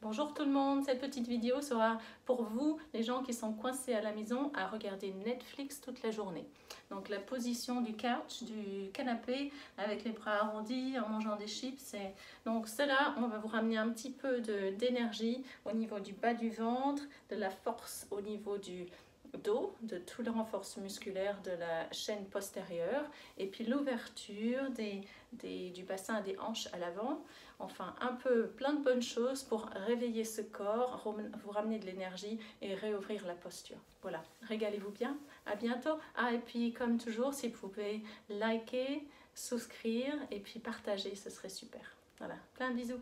Bonjour tout le monde, cette petite vidéo sera pour vous, les gens qui sont coincés à la maison, à regarder Netflix toute la journée. Donc la position du couch, du canapé, avec les bras arrondis, en mangeant des chips. Donc cela, on va vous ramener un petit peu d'énergie au niveau du bas du ventre, de la force au niveau du dos, de tout le renforce musculaire de la chaîne postérieure et puis l'ouverture du bassin des hanches à l'avant. Enfin, un peu plein de bonnes choses pour réveiller ce corps, vous ramener de l'énergie et réouvrir la posture. Voilà, régalez-vous bien. À bientôt. Ah, et puis comme toujours, si vous pouvez liker, souscrire et puis partager, ce serait super. Voilà, plein de bisous.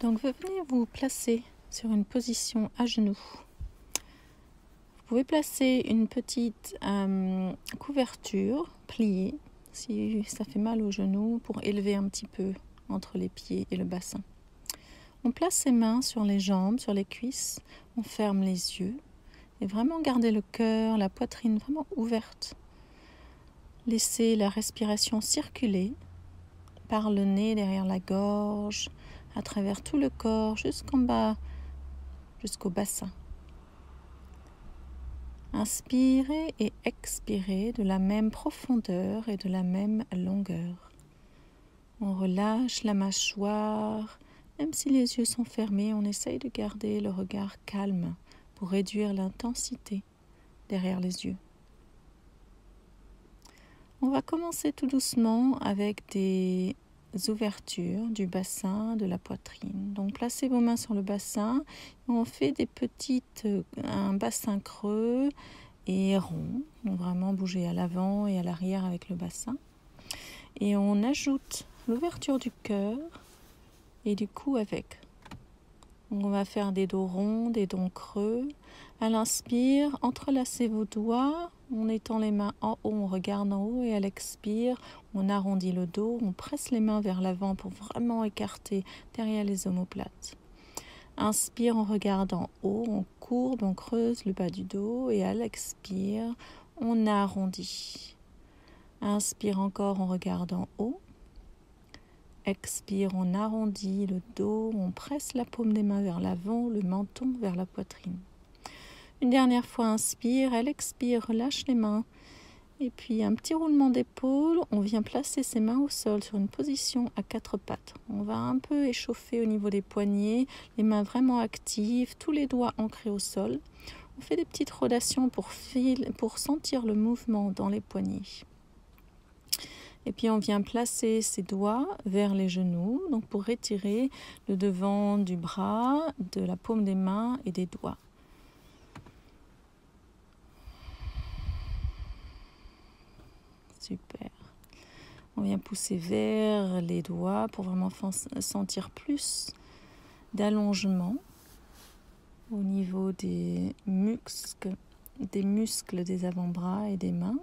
Donc venez vous placer sur une position à genoux. Vous pouvez placer une petite euh, couverture pliée si ça fait mal au genou pour élever un petit peu entre les pieds et le bassin. On place ses mains sur les jambes, sur les cuisses, on ferme les yeux et vraiment garder le cœur, la poitrine vraiment ouverte. Laissez la respiration circuler par le nez derrière la gorge, à travers tout le corps jusqu'en bas, jusqu'au bassin. Inspirez et expirez de la même profondeur et de la même longueur. On relâche la mâchoire, même si les yeux sont fermés, on essaye de garder le regard calme pour réduire l'intensité derrière les yeux. On va commencer tout doucement avec des ouvertures du bassin, de la poitrine. Donc placez vos mains sur le bassin. On fait des petites, euh, un bassin creux et rond. Donc vraiment bouger à l'avant et à l'arrière avec le bassin. Et on ajoute l'ouverture du cœur et du cou avec. on va faire des dos ronds, des dons creux. À l'inspire, entrelacez vos doigts on étend les mains en haut, on regarde en haut et à l'expire, on arrondit le dos, on presse les mains vers l'avant pour vraiment écarter derrière les omoplates. Inspire, on regarde en haut, on courbe, on creuse le bas du dos et à l'expire, on arrondit. Inspire encore, on regarde en haut. Expire, on arrondit le dos, on presse la paume des mains vers l'avant, le menton vers la poitrine. Une dernière fois, inspire, elle expire, relâche les mains. Et puis un petit roulement d'épaule, on vient placer ses mains au sol sur une position à quatre pattes. On va un peu échauffer au niveau des poignets, les mains vraiment actives, tous les doigts ancrés au sol. On fait des petites rotations pour, pour sentir le mouvement dans les poignets. Et puis on vient placer ses doigts vers les genoux, donc pour retirer le devant du bras, de la paume des mains et des doigts. Super. On vient pousser vers les doigts pour vraiment sentir plus d'allongement au niveau des muscles, des muscles des avant-bras et des mains.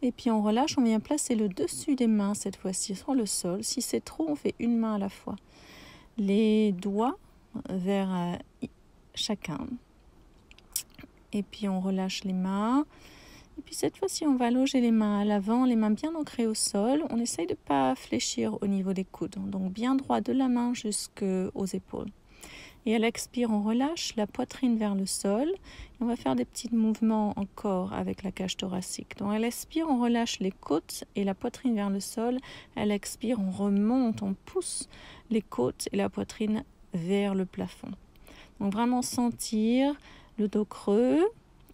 Et puis on relâche, on vient placer le dessus des mains cette fois-ci sur le sol. Si c'est trop, on fait une main à la fois. Les doigts vers euh, chacun. Et puis on relâche les mains. Et puis cette fois-ci, on va loger les mains à l'avant, les mains bien ancrées au sol. On essaye de ne pas fléchir au niveau des coudes. Donc bien droit de la main jusqu'aux épaules. Et à l'expire, on relâche la poitrine vers le sol. Et on va faire des petits mouvements encore avec la cage thoracique. Donc à l'expire, on relâche les côtes et la poitrine vers le sol. À l'expire, on remonte, on pousse les côtes et la poitrine vers le plafond. Donc vraiment sentir le dos creux,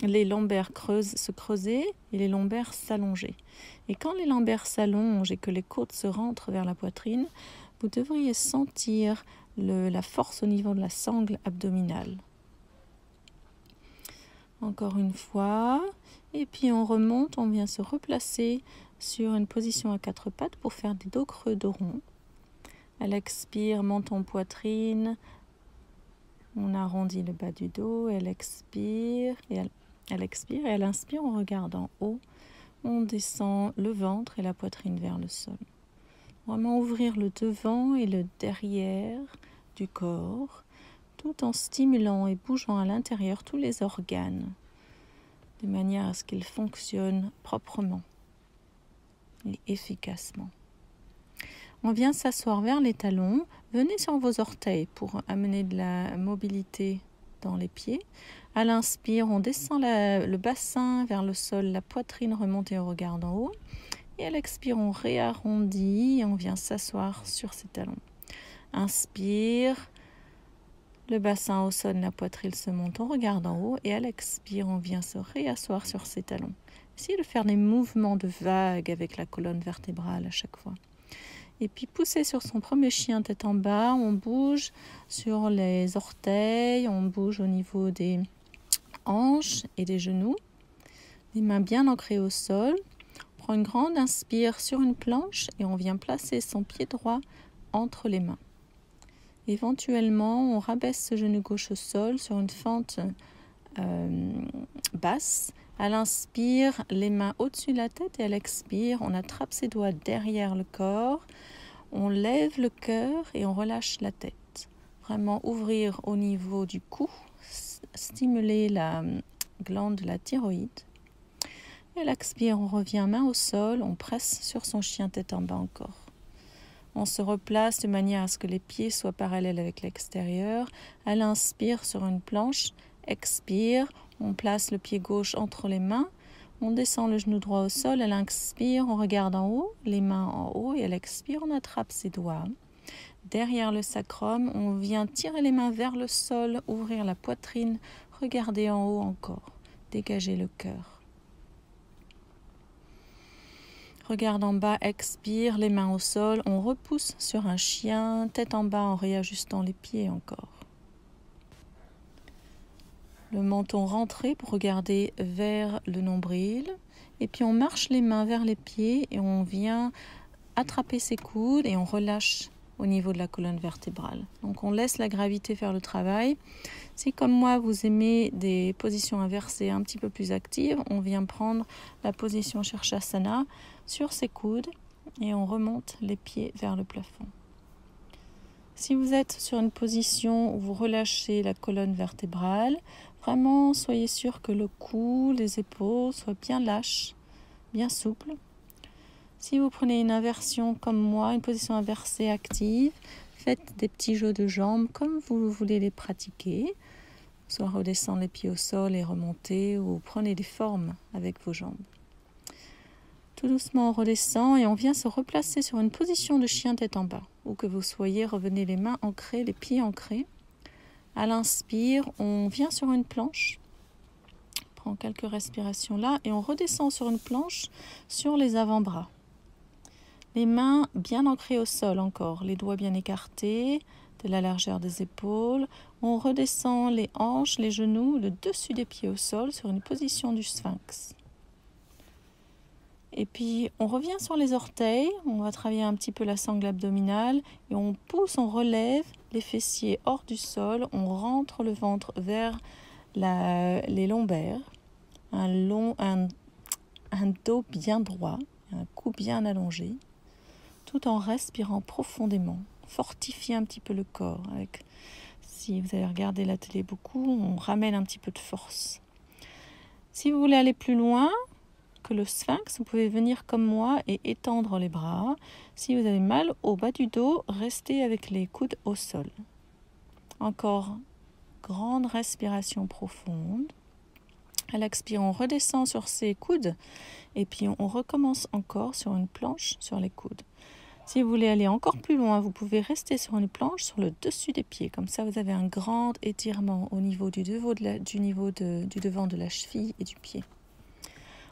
les lombaires creusent, se creuser et les lombaires s'allonger. Et quand les lombaires s'allongent et que les côtes se rentrent vers la poitrine, vous devriez sentir la force au niveau de la sangle abdominale. Encore une fois. Et puis on remonte, on vient se replacer sur une position à quatre pattes pour faire des dos creux de rond. À l'expire, menton poitrine. On arrondit le bas du dos. Elle expire. Et elle elle expire et elle inspire, on regarde en haut. On descend le ventre et la poitrine vers le sol. Vraiment ouvrir le devant et le derrière du corps, tout en stimulant et bougeant à l'intérieur tous les organes, de manière à ce qu'ils fonctionnent proprement. et efficacement. On vient s'asseoir vers les talons. Venez sur vos orteils pour amener de la mobilité dans les pieds. À l'inspire, on descend le bassin vers le sol, la poitrine remontée au regard d'en haut. Et à l'expire, on réarrondit et on vient s'asseoir sur ses talons. Inspire, le bassin au sol, la poitrine se monte, on regarde en haut. Et à l'expire, on vient se réasseoir sur ses talons. Essayez de faire des mouvements de vague avec la colonne vertébrale à chaque fois. Et puis pousser sur son premier chien tête en bas, on bouge sur les orteils, on bouge au niveau des hanches et des genoux. Les mains bien ancrées au sol. On prend une grande inspire sur une planche et on vient placer son pied droit entre les mains. Éventuellement, on rabaisse ce genou gauche au sol sur une fente euh, basse. À l'inspire, les mains au-dessus de la tête et à l'expire, on attrape ses doigts derrière le corps. On lève le cœur et on relâche la tête. Vraiment ouvrir au niveau du cou, stimuler la glande de la thyroïde. À l'expire, on revient main au sol, on presse sur son chien tête en bas encore. On se replace de manière à ce que les pieds soient parallèles avec l'extérieur. À l'inspire sur une planche, expire, on place le pied gauche entre les mains. On descend le genou droit au sol. À l'inspire, on regarde en haut, les mains en haut. Et à l'expire, on attrape ses doigts. Derrière le sacrum, on vient tirer les mains vers le sol, ouvrir la poitrine, regarder en haut encore, dégager le cœur. Regarde en bas, expire, les mains au sol, on repousse sur un chien, tête en bas en réajustant les pieds encore. Le menton rentré pour regarder vers le nombril. Et puis on marche les mains vers les pieds et on vient attraper ses coudes et on relâche au niveau de la colonne vertébrale. Donc on laisse la gravité faire le travail. Si comme moi vous aimez des positions inversées un petit peu plus actives, on vient prendre la position Shirshasana sur ses coudes et on remonte les pieds vers le plafond. Si vous êtes sur une position où vous relâchez la colonne vertébrale, vraiment soyez sûr que le cou, les épaules soient bien lâches, bien souples. Si vous prenez une inversion comme moi, une position inversée active, faites des petits jeux de jambes comme vous voulez les pratiquer. Soit redescendre les pieds au sol et remonter ou prenez des formes avec vos jambes. Tout doucement, on redescend et on vient se replacer sur une position de chien tête en bas. Où que vous soyez, revenez les mains ancrées, les pieds ancrés. À l'inspire, on vient sur une planche. On prend quelques respirations là et on redescend sur une planche sur les avant-bras. Les mains bien ancrées au sol encore, les doigts bien écartés, de la largeur des épaules. On redescend les hanches, les genoux, le dessus des pieds au sol sur une position du sphinx. Et puis on revient sur les orteils, on va travailler un petit peu la sangle abdominale et on pousse, on relève les fessiers hors du sol, on rentre le ventre vers les lombaires, un, dos bien droit, un cou bien allongé, tout en respirant profondément. Fortifier un petit peu le corps. Avec, si vous avez regardé la télé beaucoup, on ramène un petit peu de force. Si vous voulez aller plus loin, que le sphinx, vous pouvez venir comme moi et étendre les bras. Si vous avez mal au bas du dos, restez avec les coudes au sol. Encore grande respiration profonde. À l'expire, on redescend sur ses coudes et puis on recommence encore sur une planche sur les coudes. Si vous voulez aller encore plus loin, vous pouvez rester sur une planche sur le dessus des pieds. Comme ça, vous avez un grand étirement au niveau du, du niveau du devant de la cheville et du pied.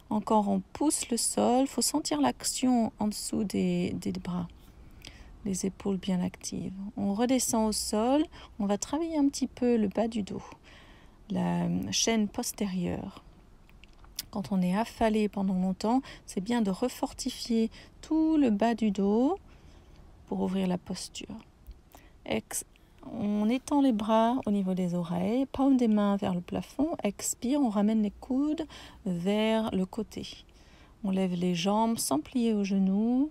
Encore, on pousse le sol. Il faut sentir l'action en dessous des, des bras. Les épaules bien actives. On redescend au sol. On va travailler un petit peu le bas du dos. La chaîne postérieure. Quand on est affalé pendant longtemps, c'est bien de refortifier tout le bas du dos pour ouvrir la posture. On étend les bras au niveau des oreilles, paume des mains vers le plafond, expire, on ramène les coudes vers le côté. On lève les jambes sans plier aux genoux.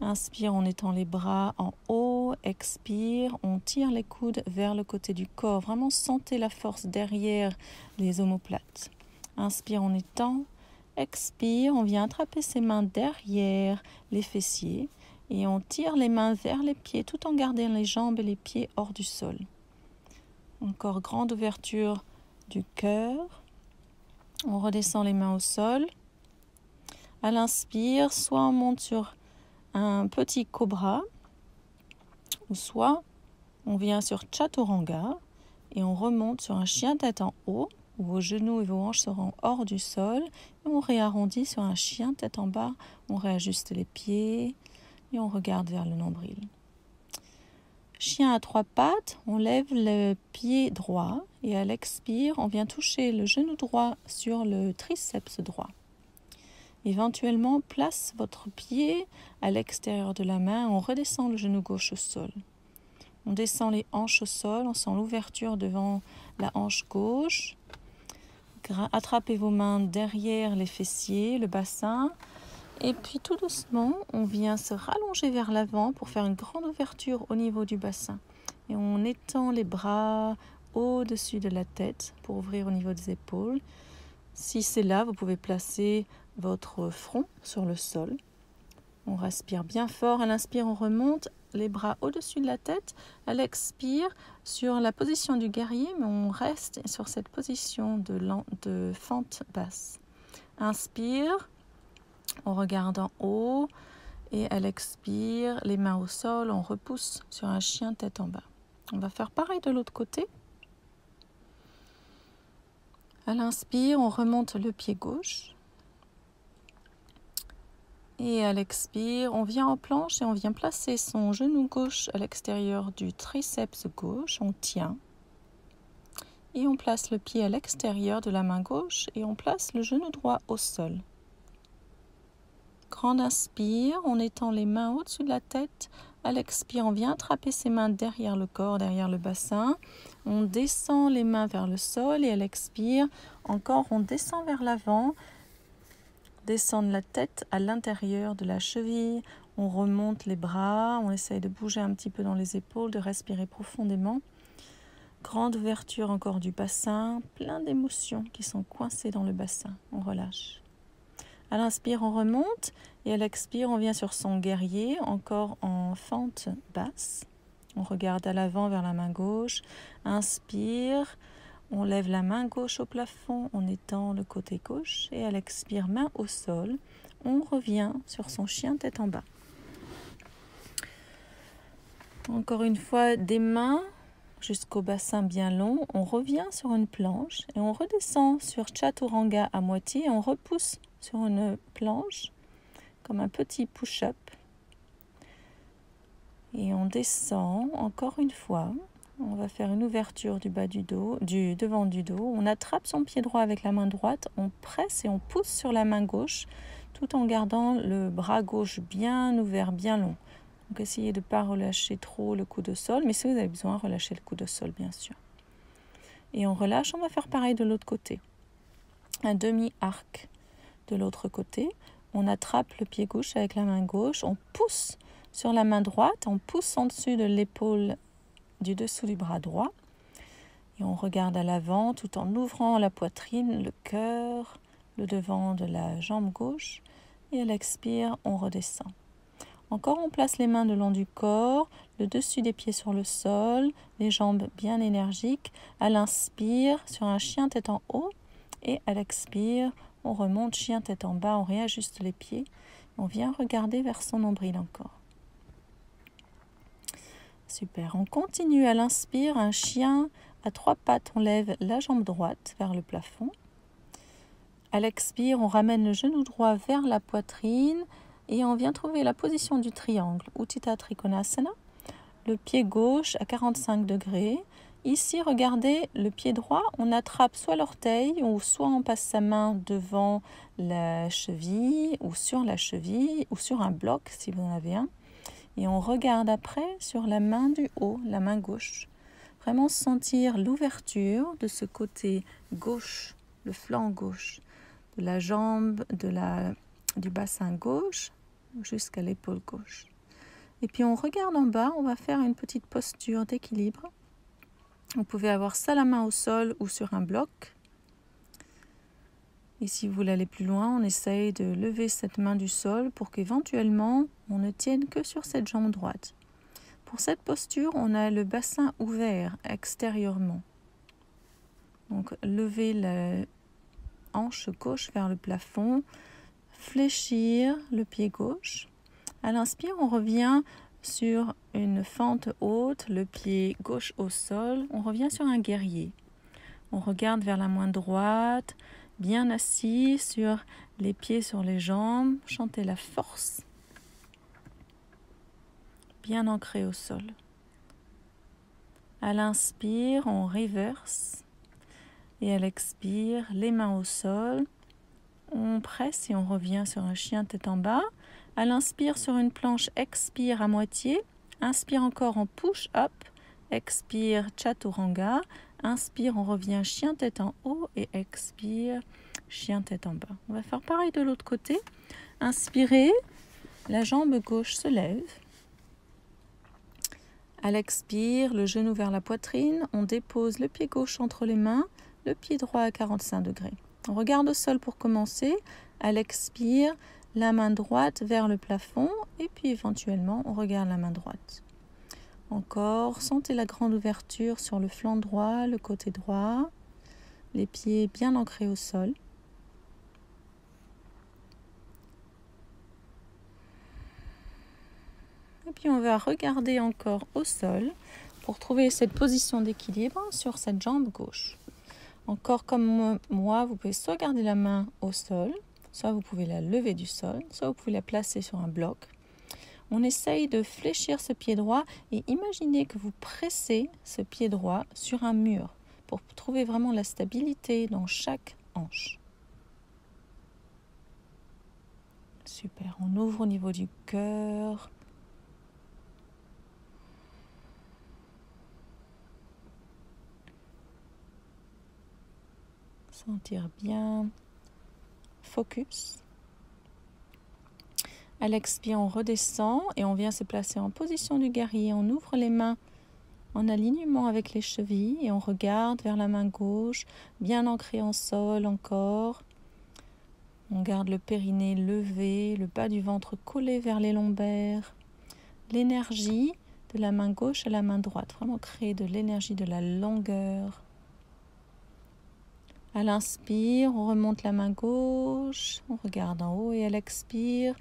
Inspire, on étend les bras en haut, expire, on tire les coudes vers le côté du corps. Vraiment sentez la force derrière les omoplates. Inspire, on étend, Expire, on vient attraper ses mains derrière les fessiers et on tire les mains vers les pieds tout en gardant les jambes et les pieds hors du sol. Encore grande ouverture du cœur. On redescend les mains au sol. À l'inspire, soit on monte sur un petit cobra, ou soit on vient sur chaturanga et on remonte sur un chien tête en haut, où vos genoux et vos hanches seront hors du sol, on réarrondit sur un chien tête en bas, on réajuste les pieds et on regarde vers le nombril. Chien à trois pattes, on lève le pied droit et à l'expire, on vient toucher le genou droit sur le triceps droit. Éventuellement, place votre pied à l'extérieur de la main, on redescend le genou gauche au sol. On descend les hanches au sol, on sent l'ouverture devant la hanche gauche. Attrapez vos mains derrière les fessiers, le bassin. Et puis tout doucement, on vient se rallonger vers l'avant pour faire une grande ouverture au niveau du bassin. Et on étend les bras au-dessus de la tête pour ouvrir au niveau des épaules. Si c'est là, vous pouvez placer votre front sur le sol. On respire bien fort. À l'inspire, on remonte les bras au-dessus de la tête. À l'expire, sur la position du guerrier, mais on reste sur cette position de, de fente basse. Inspire, on regarde en haut. Et à l'expire, les mains au sol, on repousse sur un chien tête en bas. On va faire pareil de l'autre côté. À l'inspire, on remonte le pied gauche. Et à l'expire, on vient en planche et on vient placer son genou gauche à l'extérieur du triceps gauche. On tient. Et on place le pied à l'extérieur de la main gauche et on place le genou droit au sol. Grand inspire, on étend les mains au-dessus de la tête. À l'expire, on vient attraper ses mains derrière le corps, derrière le bassin. On descend les mains vers le sol et à l'expire, encore on descend vers l'avant descendre la tête à l'intérieur de la cheville. On remonte les bras, on essaye de bouger un petit peu dans les épaules, de respirer profondément. Grande ouverture encore du bassin, plein d'émotions qui sont coincées dans le bassin. On relâche. À l'inspire, on remonte et à l'expire, on vient sur son guerrier, encore en fente basse. On regarde à l'avant vers la main gauche. Inspire. On lève la main gauche au plafond, on étend le côté gauche et à l'expire, main au sol, on revient sur son chien tête en bas. Encore une fois, des mains jusqu'au bassin bien long, on revient sur une planche et on redescend sur chaturanga à moitié et on repousse sur une planche comme un petit push-up. Et on descend encore une fois on va faire une ouverture du bas du dos, du devant du dos. On attrape son pied droit avec la main droite, on presse et on pousse sur la main gauche tout en gardant le bras gauche bien ouvert, bien long. Donc essayez de ne pas relâcher trop le coup de sol, mais si vous avez besoin, relâchez le coup de sol bien sûr. Et on relâche, on va faire pareil de l'autre côté. Un demi-arc de l'autre côté. On attrape le pied gauche avec la main gauche, on pousse sur la main droite, on pousse en dessus de l'épaule du dessous du bras droit. Et on regarde à l'avant tout en ouvrant la poitrine, le cœur, le devant de la jambe gauche. Et à l'expire, on redescend. Encore, on place les mains le long du corps, le dessus des pieds sur le sol, les jambes bien énergiques. À l'inspire, sur un chien tête en haut. Et à l'expire, on remonte chien tête en bas, on réajuste les pieds. On vient regarder vers son nombril encore. Super. On continue à l'inspire. Un chien à trois pattes. On lève la jambe droite vers le plafond. À l'expire, on ramène le genou droit vers la poitrine et on vient trouver la position du triangle, Uttita Trikonasana. Le pied gauche à 45 degrés. Ici, regardez le pied droit, on attrape soit l'orteil ou soit on passe sa main devant la cheville ou sur la cheville ou sur un bloc si vous en avez un. Et on regarde après sur la main du haut, la main gauche. Vraiment sentir l'ouverture de ce côté gauche, le flanc gauche, de la jambe, de la, du bassin gauche jusqu'à l'épaule gauche. Et puis on regarde en bas, on va faire une petite posture d'équilibre. Vous pouvez avoir ça la main au sol ou sur un bloc. Et si vous voulez aller plus loin, on essaye de lever cette main du sol pour qu'éventuellement on ne tienne que sur cette jambe droite. Pour cette posture, on a le bassin ouvert extérieurement. Donc lever la hanche gauche vers le plafond, fléchir le pied gauche. À l'inspire, on revient sur une fente haute, le pied gauche au sol. On revient sur un guerrier. On regarde vers la main droite, bien assis sur les pieds sur les jambes. Chantez la force. Bien ancré au sol. À l'inspire, on reverse. Et à l'expire, les mains au sol. On presse et on revient sur un chien tête en bas. À l'inspire sur une planche, expire à moitié. Inspire encore en push-up. Expire chaturanga. Inspire, on revient chien tête en haut et expire chien tête en bas. On va faire pareil de l'autre côté. Inspirez, la jambe gauche se lève. À l'expire, le genou vers la poitrine, on dépose le pied gauche entre les mains, le pied droit à 45 degrés. On regarde au sol pour commencer. À l'expire, la main droite vers le plafond et puis éventuellement on regarde la main droite. Encore, sentez la grande ouverture sur le flanc droit, le côté droit, les pieds bien ancrés au sol. Puis on va regarder encore au sol pour trouver cette position d'équilibre sur cette jambe gauche. Encore comme moi, vous pouvez soit garder la main au sol, soit vous pouvez la lever du sol, soit vous pouvez la placer sur un bloc. On essaye de fléchir ce pied droit et imaginez que vous pressez ce pied droit sur un mur pour trouver vraiment la stabilité dans chaque hanche. Super, on ouvre au niveau du cœur. Sentir bien. Focus. À l'expire, on redescend et on vient se placer en position du guerrier. On ouvre les mains en alignement avec les chevilles et on regarde vers la main gauche, bien ancré en sol encore. On garde le périnée levé, le bas du ventre collé vers les lombaires. L'énergie de la main gauche à la main droite, vraiment créer de l'énergie de la longueur. À l'inspire, on remonte la main gauche, on regarde en haut et à l'expire,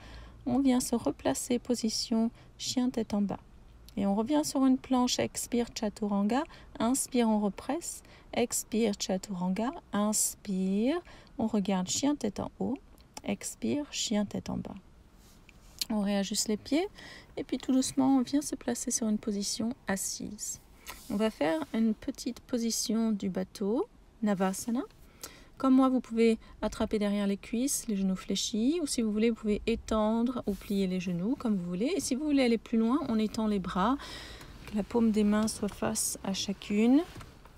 on vient se replacer position chien tête en bas. Et on revient sur une planche, expire chaturanga, inspire, on represse, expire chaturanga, inspire, on regarde chien tête en haut, expire, chien tête en bas. On réajuste les pieds et puis tout doucement on vient se placer sur une position assise. On va faire une petite position du bateau, Navasana. Comme moi, vous pouvez attraper derrière les cuisses, les genoux fléchis, ou si vous voulez, vous pouvez étendre ou plier les genoux comme vous voulez. Et si vous voulez aller plus loin, on étend les bras, que la paume des mains soit face à chacune.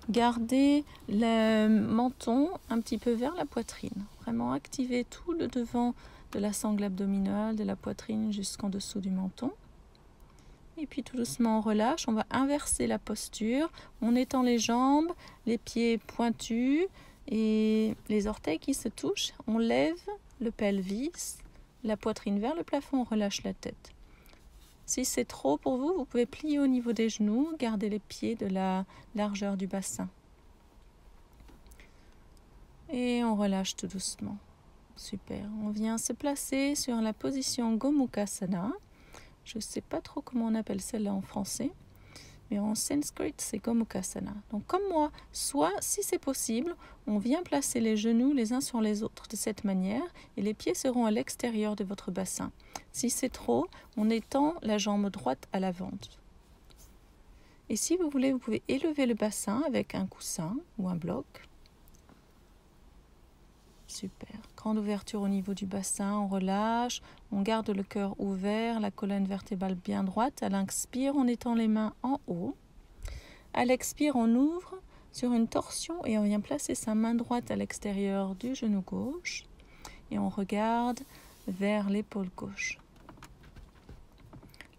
Gardez le menton un petit peu vers la poitrine. Vraiment activez tout le devant de la sangle abdominale, de la poitrine jusqu'en dessous du menton. Et puis tout doucement on relâche, on va inverser la posture, on étend les jambes, les pieds pointus, et les orteils qui se touchent, on lève le pelvis, la poitrine vers le plafond, on relâche la tête. Si c'est trop pour vous, vous pouvez plier au niveau des genoux, garder les pieds de la largeur du bassin. Et on relâche tout doucement. Super. On vient se placer sur la position Gomukhasana. Je ne sais pas trop comment on appelle celle-là en français mais en sanskrit, c'est Gomukhasana. Donc, comme moi, soit, si c'est possible, on vient placer les genoux les uns sur les autres de cette manière et les pieds seront à l'extérieur de votre bassin. Si c'est trop, on étend la jambe droite à l'avant. Et si vous voulez, vous pouvez élever le bassin avec un coussin ou un bloc. Super. Grande ouverture au niveau du bassin, on relâche, on garde le cœur ouvert, la colonne vertébrale bien droite. À l'inspire, on étend les mains en haut. À l'expire, on ouvre sur une torsion et on vient placer sa main droite à l'extérieur du genou gauche et on regarde vers l'épaule gauche.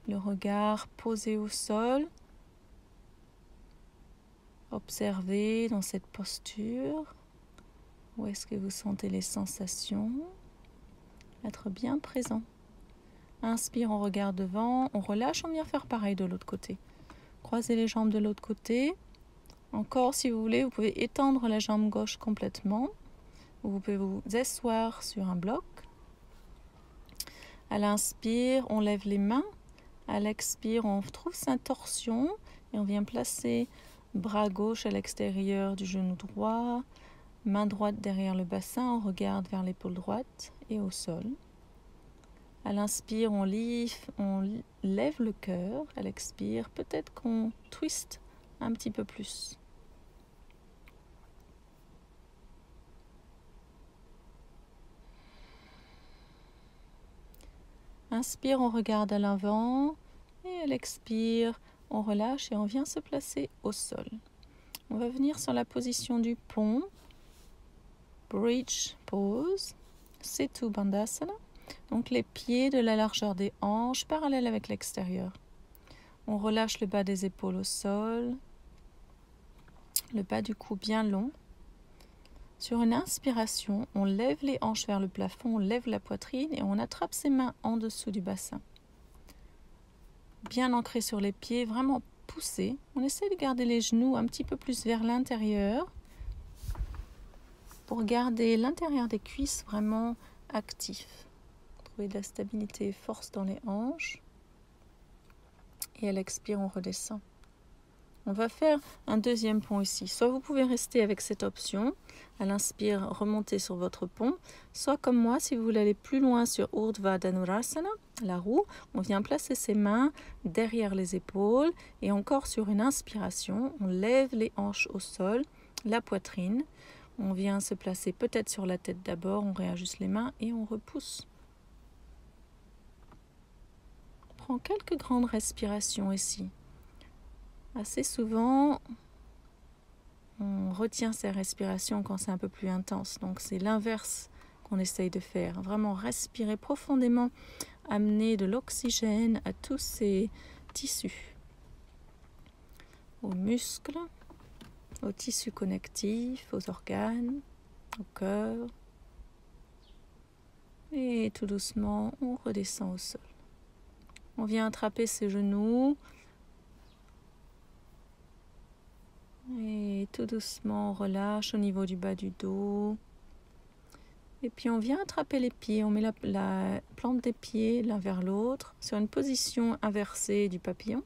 Le regard posé au sol. Observez dans cette posture Où est-ce que vous sentez les sensations? Être bien présent. Inspire, on regarde devant, on relâche, on vient faire pareil de l'autre côté. Croisez les jambes de l'autre côté. Encore, si vous voulez, vous pouvez étendre la jambe gauche complètement. Vous pouvez vous asseoir sur un bloc. À l'inspire, on lève les mains. À l'expire, on trouve sa torsion et on vient placer bras gauche à l'extérieur du genou droit, main droite derrière le bassin, on regarde vers l'épaule droite et au sol. À l'inspire, on, on lève le cœur. À l'expire, peut-être qu'on twiste un petit peu plus. Inspire, on regarde à l'avant et à l'expire, on relâche et on vient se placer au sol. On va venir sur la position du pont. Bridge pose. Setu Bandhasana. Donc les pieds de la largeur des hanches parallèles avec l'extérieur. On relâche le bas des épaules au sol. Le bas du cou bien long. Sur une inspiration, on lève les hanches vers le plafond, on lève la poitrine et on attrape ses mains en dessous du bassin. Bien ancré sur les pieds, vraiment poussé. On essaie de garder les genoux un petit peu plus vers l'intérieur pour garder l'intérieur des cuisses vraiment actif. Trouver de la stabilité et force dans les hanches. Et à l'expire, on redescend. On va faire un deuxième pont ici. Soit vous pouvez rester avec cette option, à l'inspire, remonter sur votre pont, soit comme moi, si vous voulez aller plus loin sur Urdhva Dhanurasana, la roue, on vient placer ses mains derrière les épaules et encore sur une inspiration, on lève les hanches au sol, la poitrine, on vient se placer peut-être sur la tête d'abord, on réajuste les mains et on repousse. On prend quelques grandes respirations ici. Assez souvent, on retient ses respirations quand c'est un peu plus intense. Donc c'est l'inverse qu'on essaye de faire. Vraiment respirer profondément, amener de l'oxygène à tous ces tissus, aux muscles, aux tissus connectifs, aux organes, au cœur. Et tout doucement, on redescend au sol. On vient attraper ses genoux, Et tout doucement, on relâche au niveau du bas du dos. Et puis on vient attraper les pieds, on met la, plante des pieds l'un vers l'autre sur une position inversée du papillon,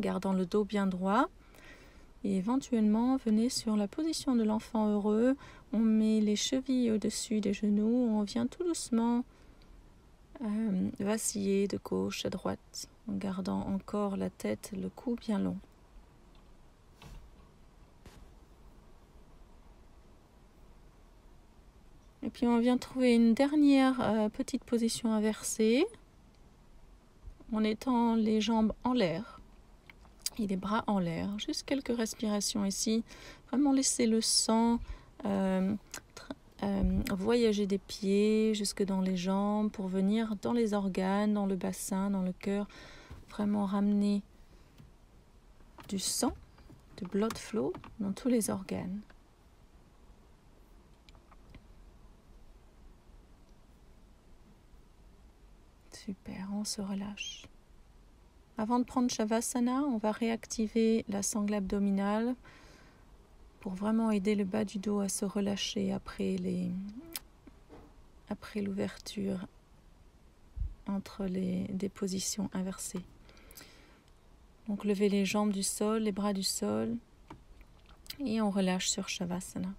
gardant le dos bien droit. Et éventuellement, venez sur la position de l'enfant heureux. On met les chevilles au-dessus des genoux. On vient tout doucement euh, vaciller de gauche à droite en gardant encore la tête, le cou bien long. Et puis on vient trouver une dernière euh, petite position inversée en étant les jambes en l'air et les bras en l'air. Juste quelques respirations ici. Vraiment laisser le sang euh, euh, voyager des pieds jusque dans les jambes pour venir dans les organes, dans le bassin, dans le cœur. Vraiment ramener du sang, du blood flow dans tous les organes. Super, on se relâche. Avant de prendre Shavasana, on va réactiver la sangle abdominale pour vraiment aider le bas du dos à se relâcher après les après l'ouverture entre les des positions inversées. Donc lever les jambes du sol, les bras du sol et on relâche sur Shavasana.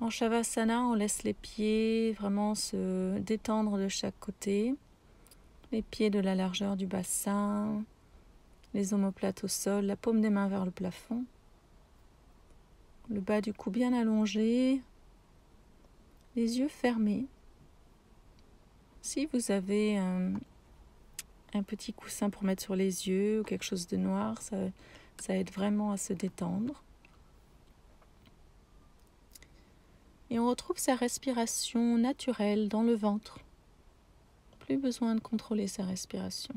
En Shavasana, on laisse les pieds vraiment se détendre de chaque côté. Les pieds de la largeur du bassin, les omoplates au sol, la paume des mains vers le plafond. Le bas du cou bien allongé, les yeux fermés. Si vous avez un, petit coussin pour mettre sur les yeux ou quelque chose de noir, ça aide vraiment à se détendre. et on retrouve sa respiration naturelle dans le ventre. Plus besoin de contrôler sa respiration.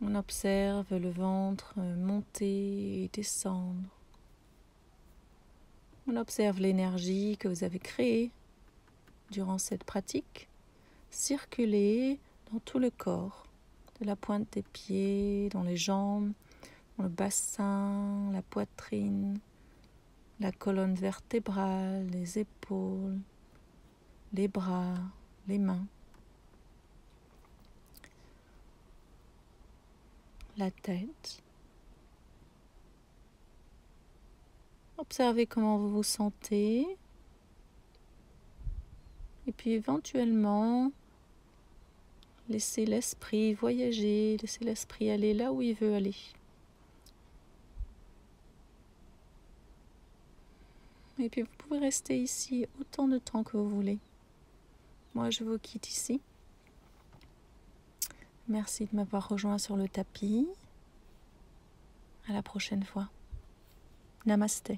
On observe le ventre monter et descendre. On observe l'énergie que vous avez créée durant cette pratique circuler dans tout le corps, de la pointe des pieds, dans les jambes, dans le bassin, la poitrine, la colonne vertébrale, les épaules, les bras, les mains. la tête. Observez comment vous vous sentez. Et puis éventuellement, laissez l'esprit voyager, laissez l'esprit aller là où il veut aller. Et puis vous pouvez rester ici autant de temps que vous voulez. Moi, je vous quitte ici. Merci de m'avoir rejoint sur le tapis. À la prochaine fois. Namaste.